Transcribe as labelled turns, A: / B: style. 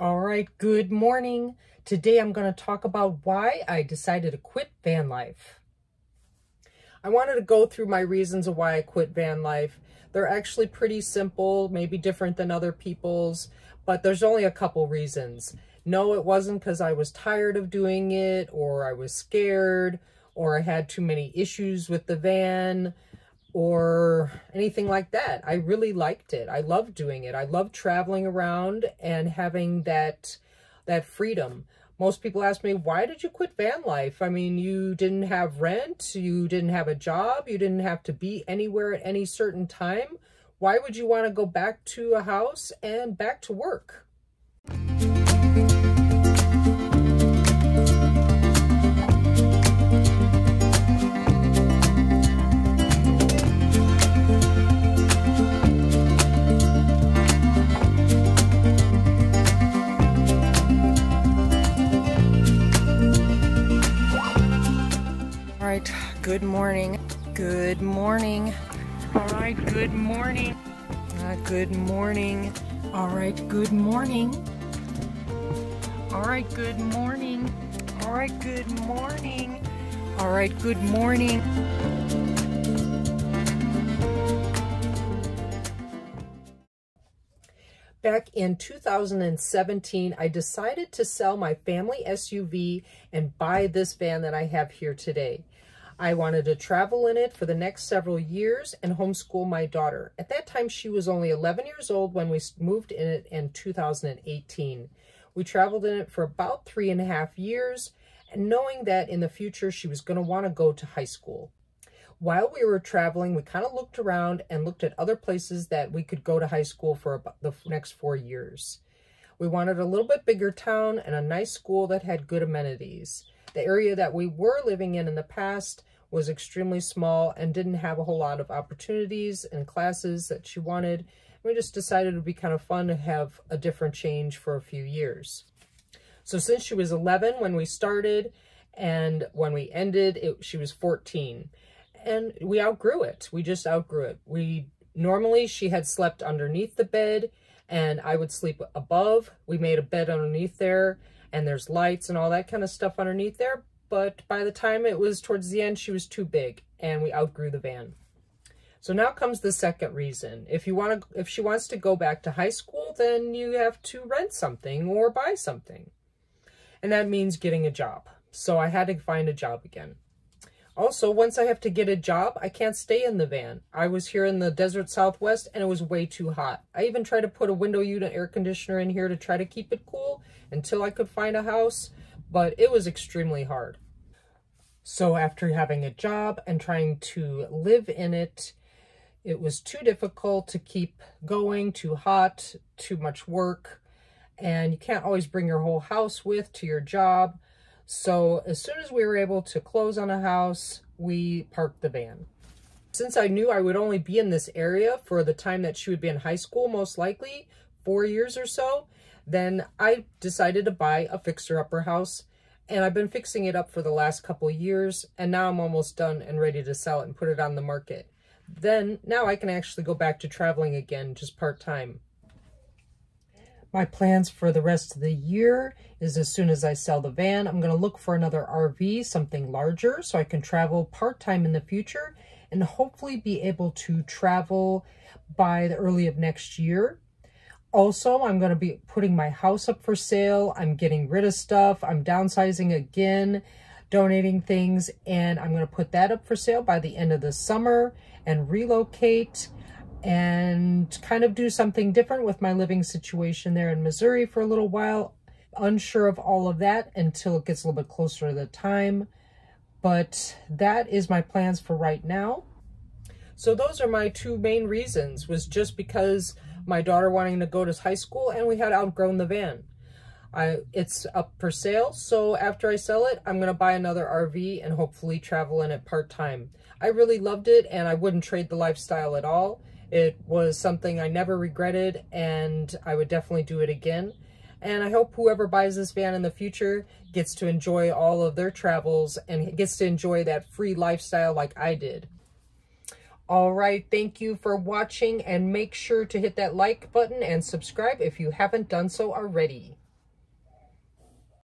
A: All right, good morning. Today I'm going to talk about why I decided to quit van life. I wanted to go through my reasons of why I quit van life. They're actually pretty simple, maybe different than other people's, but there's only a couple reasons. No, it wasn't because I was tired of doing it or I was scared or I had too many issues with the van or anything like that. I really liked it. I loved doing it. I loved traveling around and having that that freedom. Most people ask me, why did you quit van life? I mean, you didn't have rent, you didn't have a job, you didn't have to be anywhere at any certain time. Why would you want to go back to a house and back to work? Right, good morning. Good morning. All right, good morning. Uh, good morning. All right, good morning. All right, good morning. All right, good morning. All right, good morning. Back in 2017, I decided to sell my family SUV and buy this van that I have here today. I wanted to travel in it for the next several years and homeschool my daughter. At that time, she was only 11 years old when we moved in it in 2018. We traveled in it for about three and a half years, knowing that in the future she was going to want to go to high school. While we were traveling, we kind of looked around and looked at other places that we could go to high school for the next four years. We wanted a little bit bigger town and a nice school that had good amenities. The area that we were living in in the past was extremely small and didn't have a whole lot of opportunities and classes that she wanted. We just decided it would be kind of fun to have a different change for a few years. So since she was 11 when we started and when we ended, it, she was 14. And we outgrew it. We just outgrew it. We Normally, she had slept underneath the bed and I would sleep above. We made a bed underneath there and there's lights and all that kind of stuff underneath there but by the time it was towards the end, she was too big and we outgrew the van. So now comes the second reason. If you want to, if she wants to go back to high school, then you have to rent something or buy something. And that means getting a job. So I had to find a job again. Also, once I have to get a job, I can't stay in the van. I was here in the desert southwest and it was way too hot. I even tried to put a window unit air conditioner in here to try to keep it cool until I could find a house but it was extremely hard. So after having a job and trying to live in it, it was too difficult to keep going, too hot, too much work, and you can't always bring your whole house with to your job. So as soon as we were able to close on a house, we parked the van. Since I knew I would only be in this area for the time that she would be in high school, most likely, four years or so, then I decided to buy a fixer-upper house and I've been fixing it up for the last couple years and now I'm almost done and ready to sell it and put it on the market. Then now I can actually go back to traveling again just part-time. My plans for the rest of the year is as soon as I sell the van, I'm going to look for another RV, something larger, so I can travel part-time in the future and hopefully be able to travel by the early of next year. Also, I'm going to be putting my house up for sale. I'm getting rid of stuff. I'm downsizing again, donating things, and I'm going to put that up for sale by the end of the summer and relocate and kind of do something different with my living situation there in Missouri for a little while. Unsure of all of that until it gets a little bit closer to the time. But that is my plans for right now. So those are my two main reasons was just because my daughter wanting to go to high school, and we had outgrown the van. I, it's up for sale, so after I sell it, I'm going to buy another RV and hopefully travel in it part-time. I really loved it, and I wouldn't trade the lifestyle at all. It was something I never regretted, and I would definitely do it again. And I hope whoever buys this van in the future gets to enjoy all of their travels and gets to enjoy that free lifestyle like I did. All right, thank you for watching and make sure to hit that like button and subscribe if you haven't done so already.